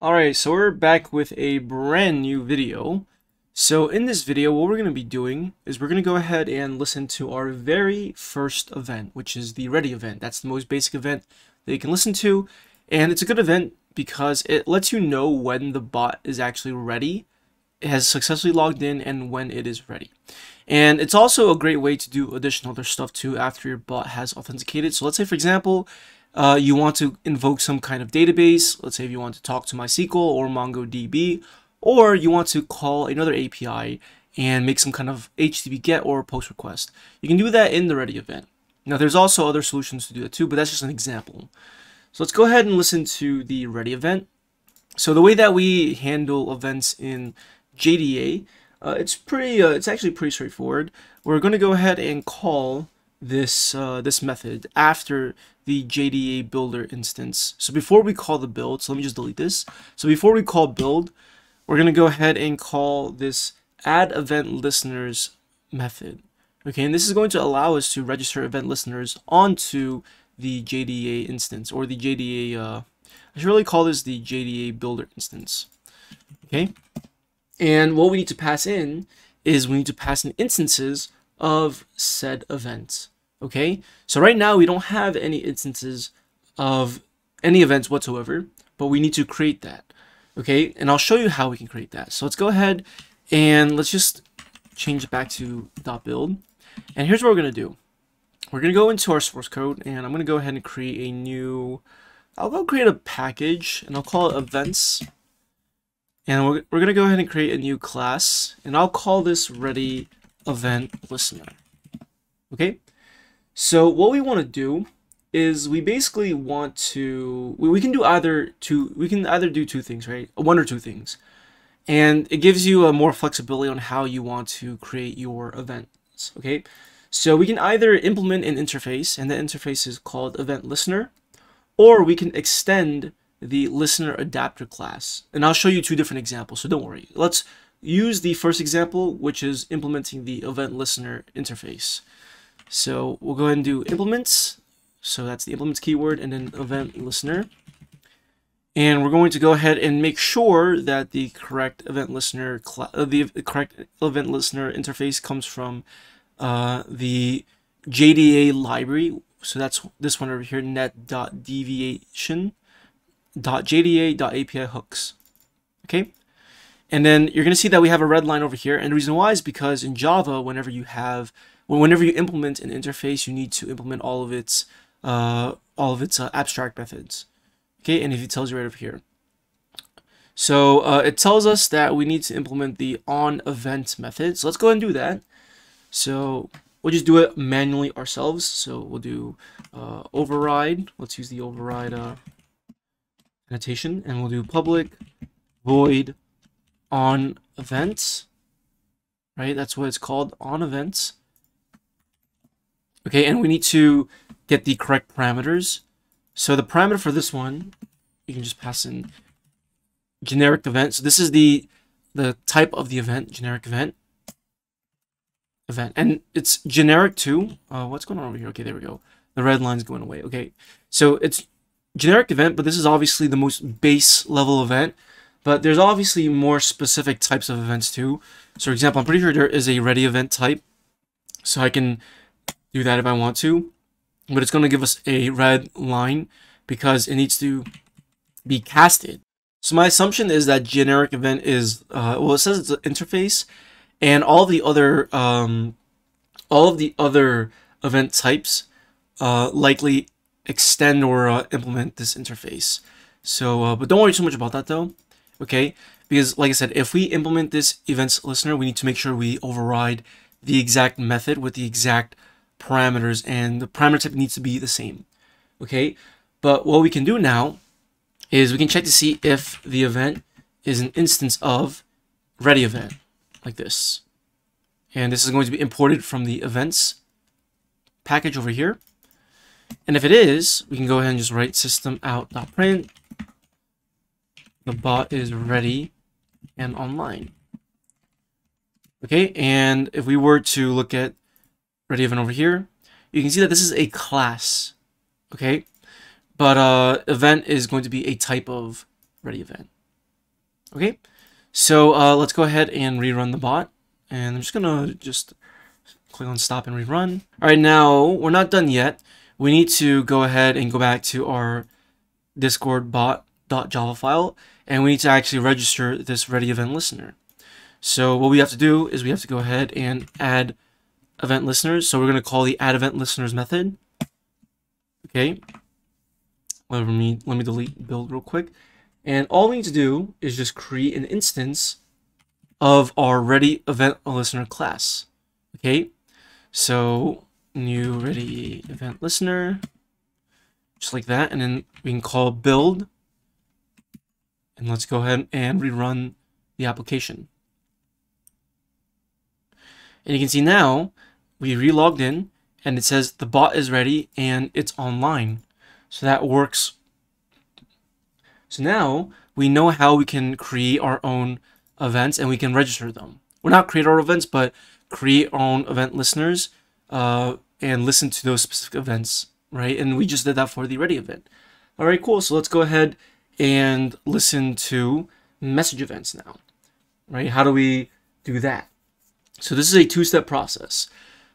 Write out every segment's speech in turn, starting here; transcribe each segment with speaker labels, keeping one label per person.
Speaker 1: Alright, so we're back with a brand new video. So in this video, what we're going to be doing is we're going to go ahead and listen to our very first event, which is the ready event. That's the most basic event that you can listen to. And it's a good event because it lets you know when the bot is actually ready, it has successfully logged in, and when it is ready. And it's also a great way to do additional other stuff too after your bot has authenticated. So let's say, for example, uh, you want to invoke some kind of database, let's say if you want to talk to MySQL or MongoDB, or you want to call another API and make some kind of HTTP GET or POST request. You can do that in the ready event. Now there's also other solutions to do that too, but that's just an example. So let's go ahead and listen to the ready event. So the way that we handle events in JDA, uh, it's pretty, uh, it's actually pretty straightforward. We're going to go ahead and call this uh, this method after the JDA builder instance. So before we call the build, so let me just delete this. So before we call build, we're going to go ahead and call this add event listeners method. Okay, and this is going to allow us to register event listeners onto the JDA instance or the JDA, uh, I should really call this the JDA builder instance. Okay, and what we need to pass in is we need to pass in instances of said event. Okay, so right now we don't have any instances of any events whatsoever, but we need to create that. Okay, and I'll show you how we can create that. So let's go ahead and let's just change it back to dot .build. And here's what we're going to do. We're going to go into our source code, and I'm going to go ahead and create a new, I'll go create a package, and I'll call it events. And we're, we're going to go ahead and create a new class, and I'll call this ready event listener. Okay, so what we want to do is we basically want to we, we can do either two we can either do two things right? One or two things. And it gives you a more flexibility on how you want to create your events okay? So we can either implement an interface and the interface is called event listener or we can extend the listener adapter class. And i'll show you two different examples so don't worry. Let's use the first example, which is implementing the event listener interface. So we'll go ahead and do implements. So that's the implements keyword and then event listener. And we're going to go ahead and make sure that the correct event listener uh, the correct event listener interface comes from uh, the JDA library. So that's this one over here, net.dv8tion.jda.api hooks. Okay. And then you're going to see that we have a red line over here. And the reason why is because in Java, whenever you have, whenever you implement an interface, you need to implement all of its, uh, all of its uh, abstract methods. Okay, and if it tells you right over here. So uh, it tells us that we need to implement the on event method. So let's go ahead and do that. So we'll just do it manually ourselves. So we'll do uh, override. Let's use the override uh, annotation, and we'll do public void on events, right? That's what it's called, on events. Okay, and we need to get the correct parameters. So the parameter for this one, you can just pass in generic event. So this is the the type of the event, generic event. Event. And it's generic too. Uh, what's going on over here? Okay, there we go. The red line's going away. Okay, so it's generic event, but this is obviously the most base level event. But there's obviously more specific types of events too. So for example, I'm pretty sure there is a ready event type. So I can do that if I want to. But it's going to give us a red line because it needs to be casted. So my assumption is that generic event is, uh, well, it says it's an interface, and all the other, um, all of the other event types uh, likely extend or uh, implement this interface. So, uh, but don't worry too much about that though okay? Because like I said, if we implement this events listener, we need to make sure we override the exact method with the exact parameters and the parameter type needs to be the same, okay? But what we can do now is we can check to see if the event is an instance of ready event, like this. And this is going to be imported from the events package over here. And if it is, we can go ahead and just write system out.print the bot is ready and online. Okay, and if we were to look at ready event over here, you can see that this is a class, okay? But uh, event is going to be a type of ready event, Okay, so uh, let's go ahead and rerun the bot. And I'm just gonna just click on stop and rerun. All right, now we're not done yet. We need to go ahead and go back to our Discord bot.java file, and we need to actually register this ready event listener. So what we have to do is we have to go ahead and add event listeners. So we're going to call the add event listeners method. Okay. Let me, let me delete build real quick. And all we need to do is just create an instance of our ready event listener class. Okay. So new ready event listener, just like that. And then we can call build. And let's go ahead and rerun the application. And you can see now we relogged in and it says the bot is ready and it's online. So that works. So now we know how we can create our own events and we can register them. We're not create our events, but create our own event listeners uh, and listen to those specific events, right? And we just did that for the ready event. All right, cool. So let's go ahead and listen to message events now, right? How do we do that? So this is a two-step process.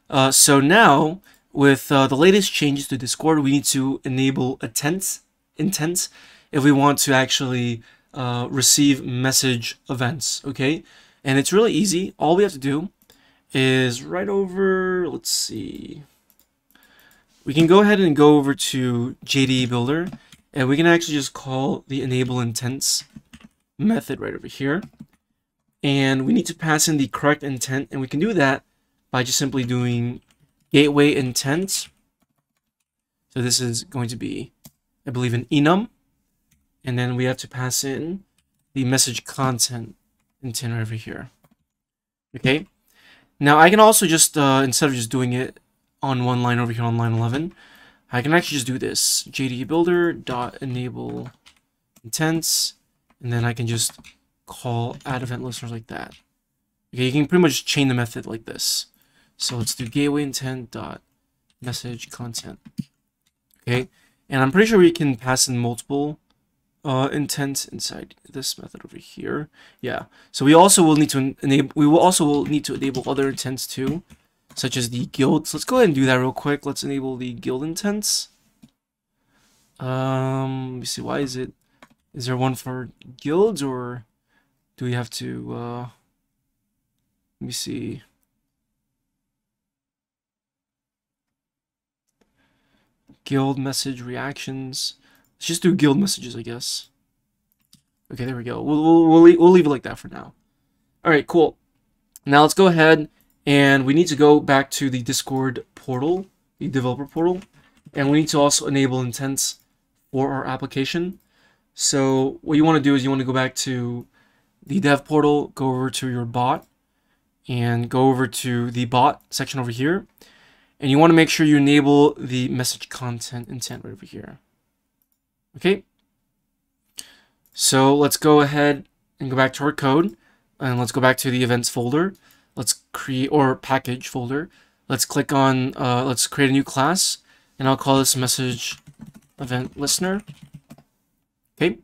Speaker 1: Uh, so now, with uh, the latest changes to Discord, we need to enable intent, intent if we want to actually uh, receive message events, okay? And it's really easy. All we have to do is right over, let's see. We can go ahead and go over to JDA Builder, and we can actually just call the enable intents method right over here and we need to pass in the correct intent and we can do that by just simply doing gateway intent. So this is going to be I believe an enum and then we have to pass in the message content intent over here. Okay? Now I can also just uh, instead of just doing it on one line over here on line 11 I can actually just do this. JDA builder dot enable intents and then I can just call add event listeners like that. Okay, you can pretty much chain the method like this. So let's do gateway intent dot message content. Okay, and I'm pretty sure we can pass in multiple uh, intents inside this method over here. Yeah. So we also will need to enable. We will also will need to enable other intents too, such as the guild. So let's go ahead and do that real quick. Let's enable the guild intents. Um, let me see. Why is it? Is there one for guilds or? Do we have to, uh, let me see. Guild message reactions. Let's just do guild messages, I guess. Okay, there we go. We'll, we'll, we'll, leave, we'll leave it like that for now. All right, cool. Now let's go ahead and we need to go back to the Discord portal, the developer portal, and we need to also enable intents for our application. So what you want to do is you want to go back to the dev portal, go over to your bot and go over to the bot section over here. And you want to make sure you enable the message content intent right over here. Okay. So let's go ahead and go back to our code and let's go back to the events folder. Let's create or package folder. Let's click on, uh, let's create a new class and I'll call this message event listener. Okay.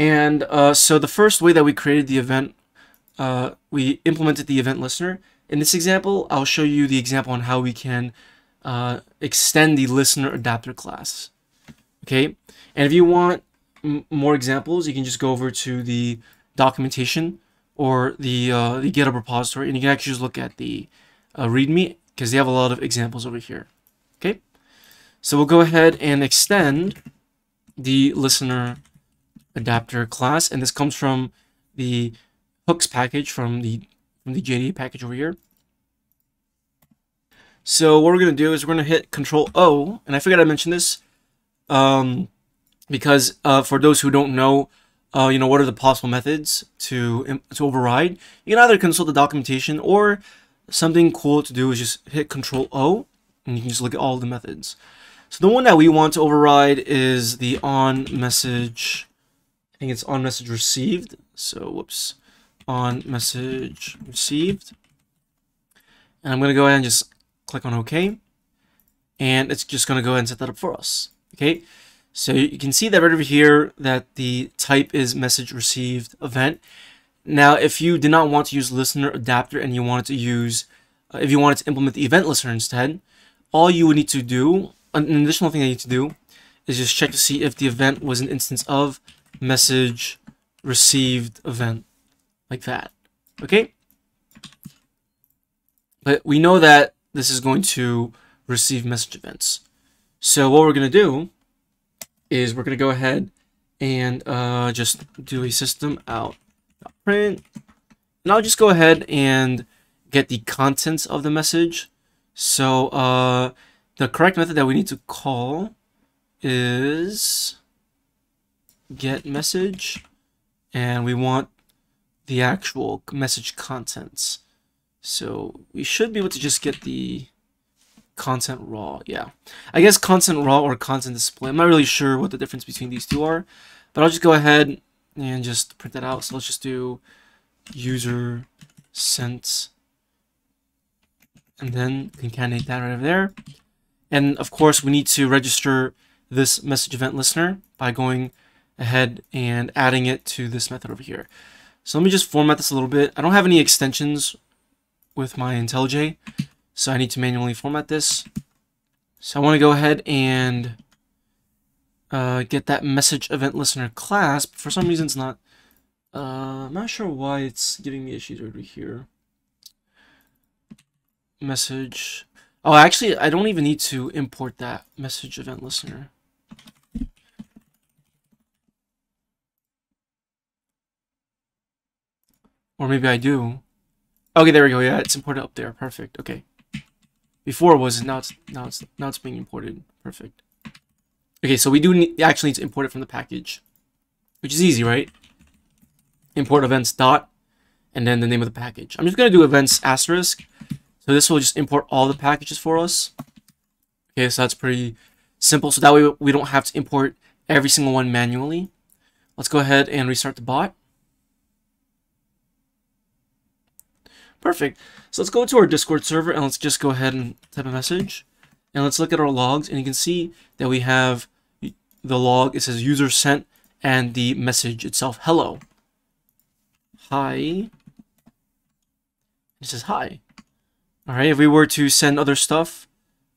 Speaker 1: And uh, so the first way that we created the event, uh, we implemented the event listener. In this example, I'll show you the example on how we can uh, extend the listener adapter class. Okay, and if you want more examples, you can just go over to the documentation or the uh, the GitHub repository, and you can actually just look at the uh, README because they have a lot of examples over here. Okay, so we'll go ahead and extend the listener adapter class, and this comes from the hooks package from the from the JDA package over here. So what we're going to do is we're going to hit Control O, and I forgot I mentioned this, um, because uh, for those who don't know, uh, you know, what are the possible methods to to override? You can either consult the documentation, or something cool to do is just hit Control O, and you can just look at all the methods. So the one that we want to override is the on message think it's on message received. So whoops, on message received. And I'm going to go ahead and just click on OK. And it's just going to go ahead and set that up for us. Okay. So you can see that right over here that the type is message received event. Now, if you did not want to use listener adapter and you wanted to use, uh, if you wanted to implement the event listener instead, all you would need to do, an additional thing I need to do, is just check to see if the event was an instance of message received event, like that. Okay? But we know that this is going to receive message events. So what we're going to do is we're going to go ahead and uh, just do a system out print. And I'll just go ahead and get the contents of the message. So uh, the correct method that we need to call is get message. And we want the actual message contents. So we should be able to just get the content raw. Yeah, I guess content raw or content display. I'm not really sure what the difference between these two are, but I'll just go ahead and just print that out. So let's just do user sent and then concatenate that right over there. And of course, we need to register this message event listener by going ahead and adding it to this method over here. So let me just format this a little bit. I don't have any extensions with my IntelliJ, so I need to manually format this. So I want to go ahead and uh, get that message event listener class. But for some reason, it's not. Uh, I'm not sure why it's giving me issues over here. Message. Oh, actually, I don't even need to import that message event listener. Maybe I do. Okay, there we go. Yeah, it's imported up there. Perfect. Okay. Before it was now it's now it's now it's being imported. Perfect. Okay, so we do need, actually need to import it from the package, which is easy, right? Import events dot, and then the name of the package. I'm just gonna do events asterisk. So this will just import all the packages for us. Okay, so that's pretty simple. So that way we don't have to import every single one manually. Let's go ahead and restart the bot. Perfect. So let's go to our Discord server and let's just go ahead and type a message. And let's look at our logs and you can see that we have the log. It says user sent and the message itself. Hello. Hi. It says hi. All right. If we were to send other stuff,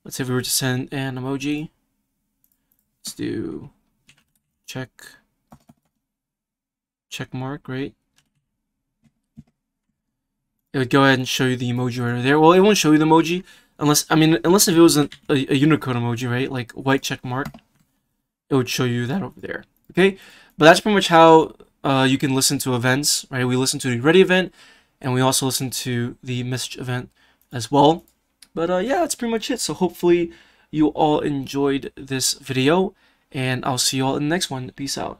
Speaker 1: let's say we were to send an emoji. Let's do check check mark, right? It would go ahead and show you the emoji right there. Well, it won't show you the emoji unless, I mean, unless if it was an, a, a Unicode emoji, right? Like white check mark, it would show you that over there. Okay, but that's pretty much how uh, you can listen to events, right? We listen to the ready event, and we also listen to the message event as well. But uh, yeah, that's pretty much it. So hopefully you all enjoyed this video, and I'll see you all in the next one. Peace out.